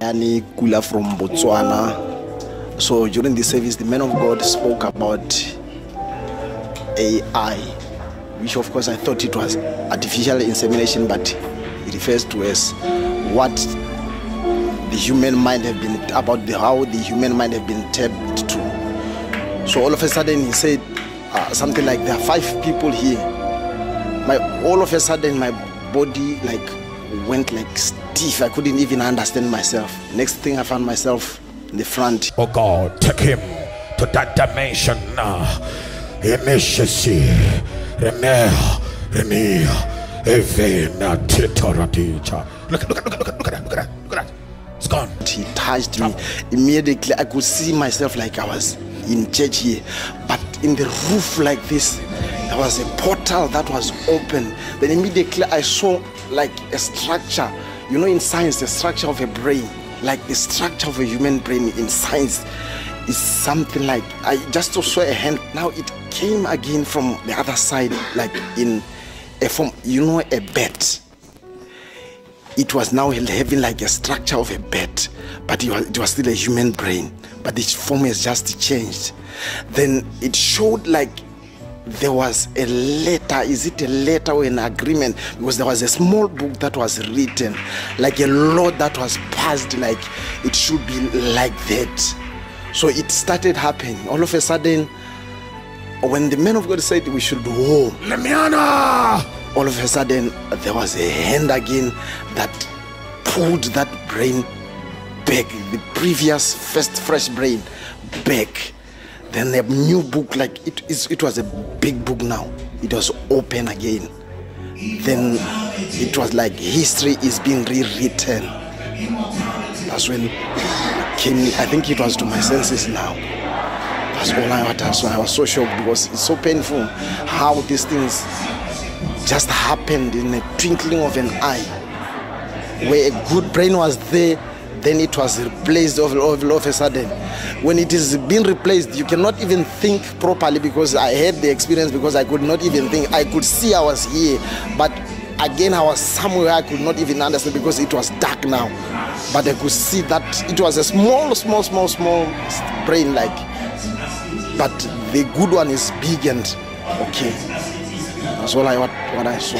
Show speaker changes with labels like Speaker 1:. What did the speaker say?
Speaker 1: Yani Kula from Botswana. So during the service, the man of God spoke about AI, which of course I thought it was artificial insemination, but it refers to as what the human mind have been about the how the human mind have been tapped to. So all of a sudden he said uh, something like there are five people here. My all of a sudden my body like went like stiff. I couldn't even understand myself. Next thing I found myself in the front.
Speaker 2: Oh God, take him to that dimension now. Emeshesi, remea, remea, evena titoradicha. Look, look, look, look, look at that, look at that, look at that. It's gone.
Speaker 1: He touched me immediately. I could see myself like I was in church here, but in the roof like this, there was a portal that was open. Then immediately I saw like a structure. You know, in science, the structure of a brain, like the structure of a human brain in science, is something like I just saw a hand. Now it came again from the other side, like in a form. You know, a bat it was now having like a structure of a bed, but it was, it was still a human brain. But its form has just changed. Then it showed like there was a letter. Is it a letter or an agreement? Because there was a small book that was written, like a law that was passed, like it should be like that. So it started happening. All of a sudden, when the man of God said we should war,
Speaker 2: Lemiana!
Speaker 1: all of a sudden there was a hand again that pulled that brain back the previous first fresh brain back then a new book like it is it was a big book now. It was open again. Then it was like history is being rewritten. That's when I came i think it was to my senses now. That's all i was i was so shocked because it's so painful how these things just happened in a twinkling of an eye. Where a good brain was there, then it was replaced all, all, all of a sudden. When it is being replaced, you cannot even think properly because I had the experience because I could not even think. I could see I was here, but again I was somewhere I could not even understand because it was dark now. But I could see that it was a small, small, small, small brain like. But the good one is big and okay. That's all I what, what I saw.